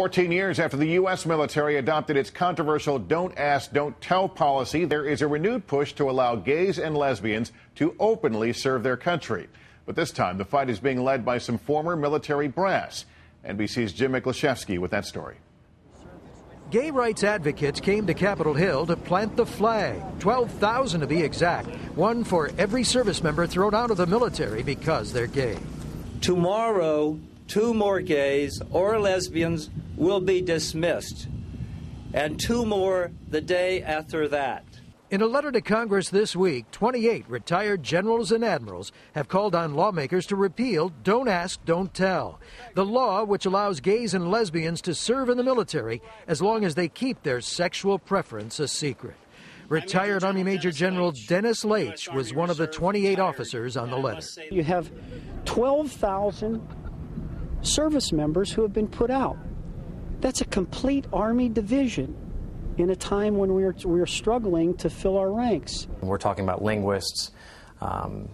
14 years after the U.S. military adopted its controversial Don't Ask, Don't Tell policy, there is a renewed push to allow gays and lesbians to openly serve their country. But this time, the fight is being led by some former military brass. NBC's Jim Miklaszewski with that story. Gay rights advocates came to Capitol Hill to plant the flag, 12,000 to be exact, one for every service member thrown out of the military because they're gay. Tomorrow, two more gays or lesbians will be dismissed, and two more the day after that. In a letter to Congress this week, 28 retired generals and admirals have called on lawmakers to repeal Don't Ask, Don't Tell, the law which allows gays and lesbians to serve in the military as long as they keep their sexual preference a secret. Retired Army Major General Dennis Laich was one of the 28 officers on the letter. You have 12,000 service members who have been put out. That's a complete Army division in a time when we're, we're struggling to fill our ranks. We're talking about linguists, um,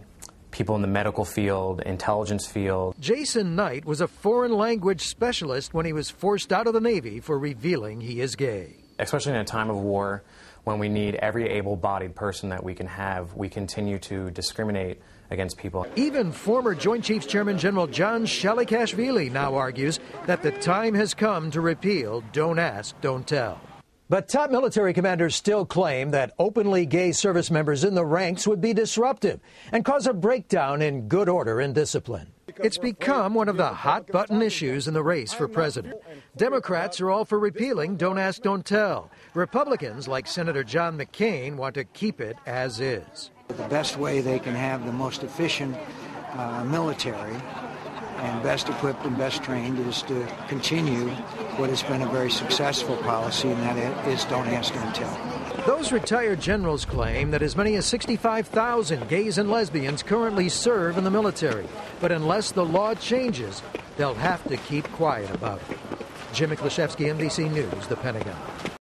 people in the medical field, intelligence field. Jason Knight was a foreign language specialist when he was forced out of the Navy for revealing he is gay. Especially in a time of war when we need every able bodied person that we can have, we continue to discriminate against people. Even former Joint Chiefs Chairman General John Shalikashvili now argues that the time has come to repeal Don't Ask, Don't Tell. But top military commanders still claim that openly gay service members in the ranks would be disruptive and cause a breakdown in good order and discipline. It's become one of the hot button issues in the race for president. Democrats are all for repealing Don't Ask, Don't Tell. Republicans, like Senator John McCain, want to keep it as is. The best way they can have the most efficient uh, military and best equipped and best trained is to continue what has been a very successful policy, and that is don't ask, don't tell. Those retired generals claim that as many as 65,000 gays and lesbians currently serve in the military. But unless the law changes, they'll have to keep quiet about it. Jim Miklaszewski, NBC News, The Pentagon.